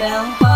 fell.